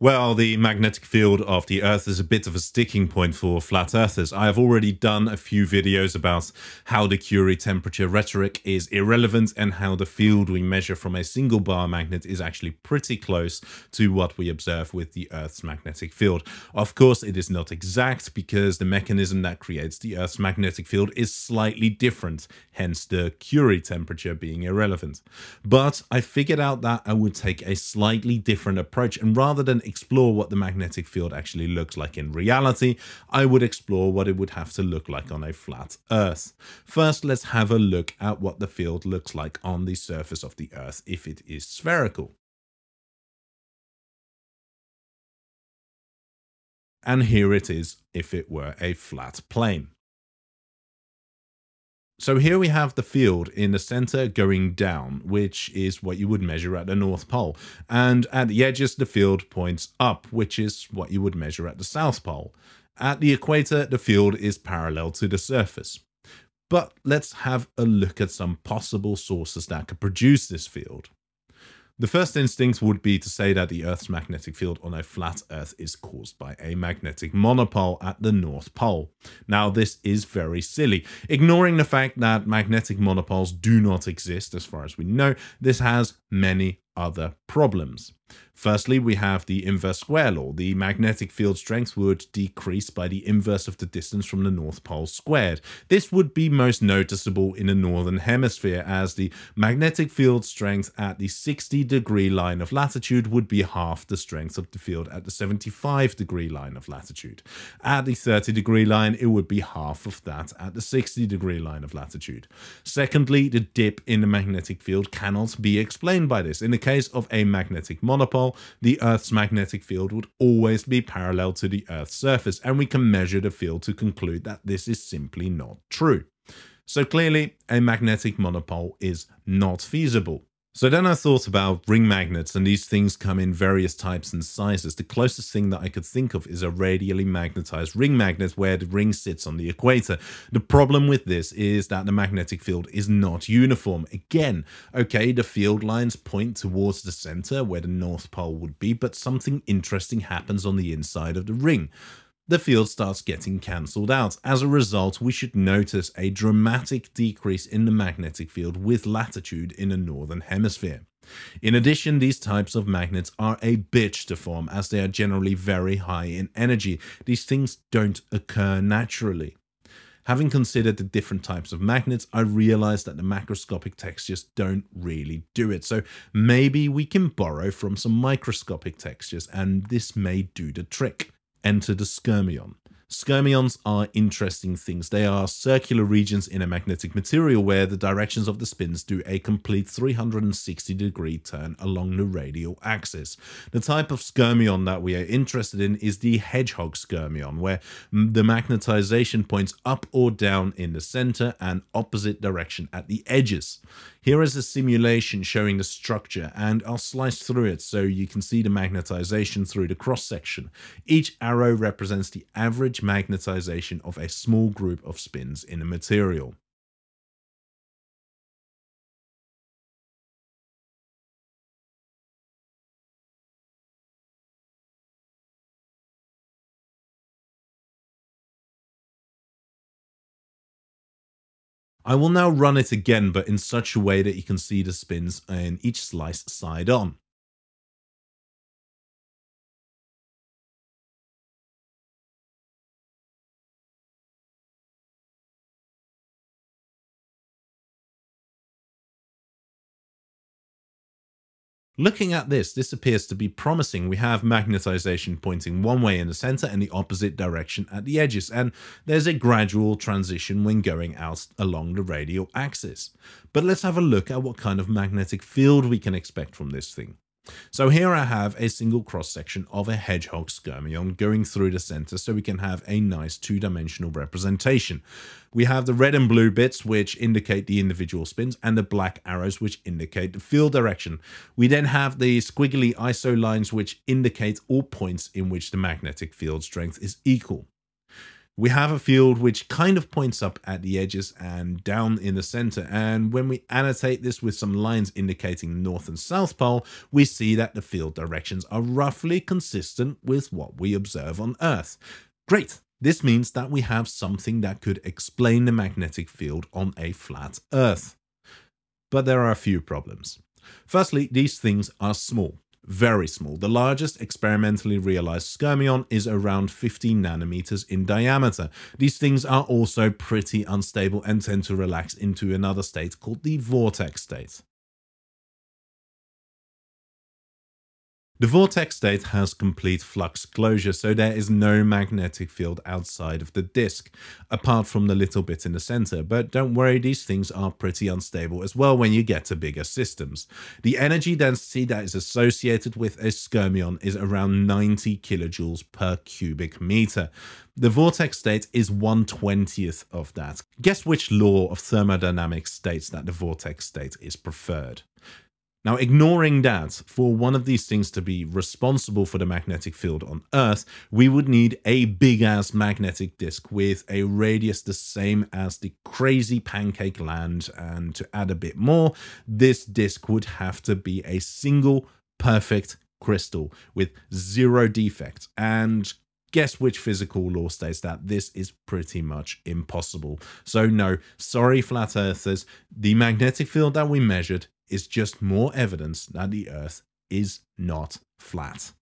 Well, the magnetic field of the Earth is a bit of a sticking point for flat earthers. I have already done a few videos about how the Curie temperature rhetoric is irrelevant and how the field we measure from a single bar magnet is actually pretty close to what we observe with the Earth's magnetic field. Of course, it is not exact because the mechanism that creates the Earth's magnetic field is slightly different, hence the Curie temperature being irrelevant. But I figured out that I would take a slightly different approach and rather than explore what the magnetic field actually looks like in reality, I would explore what it would have to look like on a flat Earth. First, let's have a look at what the field looks like on the surface of the Earth if it is spherical. And here it is if it were a flat plane. So here we have the field in the center going down, which is what you would measure at the North Pole. And at the edges, the field points up, which is what you would measure at the South Pole. At the equator, the field is parallel to the surface. But let's have a look at some possible sources that could produce this field. The first instinct would be to say that the Earth's magnetic field on a flat Earth is caused by a magnetic monopole at the North Pole. Now, this is very silly. Ignoring the fact that magnetic monopoles do not exist, as far as we know, this has many other problems. Firstly, we have the inverse square law. The magnetic field strength would decrease by the inverse of the distance from the North Pole squared. This would be most noticeable in the Northern Hemisphere as the magnetic field strength at the 60 degree line of latitude would be half the strength of the field at the 75 degree line of latitude. At the 30 degree line, it would be half of that at the 60 degree line of latitude. Secondly, the dip in the magnetic field cannot be explained by this. In the case of a magnetic monopole, the Earth's magnetic field would always be parallel to the Earth's surface, and we can measure the field to conclude that this is simply not true. So clearly, a magnetic monopole is not feasible. So then I thought about ring magnets and these things come in various types and sizes. The closest thing that I could think of is a radially magnetized ring magnet where the ring sits on the equator. The problem with this is that the magnetic field is not uniform. Again, okay, the field lines point towards the center where the North Pole would be, but something interesting happens on the inside of the ring the field starts getting cancelled out. As a result, we should notice a dramatic decrease in the magnetic field with latitude in the northern hemisphere. In addition, these types of magnets are a bitch to form as they are generally very high in energy. These things don't occur naturally. Having considered the different types of magnets, I realized that the macroscopic textures don't really do it. So maybe we can borrow from some microscopic textures and this may do the trick enter the skyrmion. Skyrmions are interesting things. They are circular regions in a magnetic material where the directions of the spins do a complete 360 degree turn along the radial axis. The type of skyrmion that we are interested in is the hedgehog skyrmion, where the magnetization points up or down in the center and opposite direction at the edges. Here is a simulation showing the structure and I'll slice through it so you can see the magnetization through the cross section. Each arrow represents the average magnetization of a small group of spins in a material. I will now run it again, but in such a way that you can see the spins in each slice side on. Looking at this, this appears to be promising. We have magnetization pointing one way in the center and the opposite direction at the edges, and there's a gradual transition when going out along the radial axis. But let's have a look at what kind of magnetic field we can expect from this thing. So here I have a single cross section of a hedgehog skyrmion going through the center so we can have a nice two-dimensional representation. We have the red and blue bits which indicate the individual spins and the black arrows which indicate the field direction. We then have the squiggly iso lines which indicate all points in which the magnetic field strength is equal. We have a field which kind of points up at the edges and down in the center. And when we annotate this with some lines indicating north and south pole, we see that the field directions are roughly consistent with what we observe on Earth. Great. This means that we have something that could explain the magnetic field on a flat Earth. But there are a few problems. Firstly, these things are small very small. The largest experimentally realized skyrmion is around 15 nanometers in diameter. These things are also pretty unstable and tend to relax into another state called the vortex state. The vortex state has complete flux closure, so there is no magnetic field outside of the disk, apart from the little bit in the center. But don't worry, these things are pretty unstable as well when you get to bigger systems. The energy density that is associated with a skyrmion is around 90 kilojoules per cubic meter. The vortex state is 120th of that. Guess which law of thermodynamics states that the vortex state is preferred? Now, ignoring that, for one of these things to be responsible for the magnetic field on Earth, we would need a big ass magnetic disk with a radius the same as the crazy pancake land. And to add a bit more, this disk would have to be a single perfect crystal with zero defects. And guess which physical law states that this is pretty much impossible. So, no, sorry, flat earthers, the magnetic field that we measured is just more evidence that the Earth is not flat.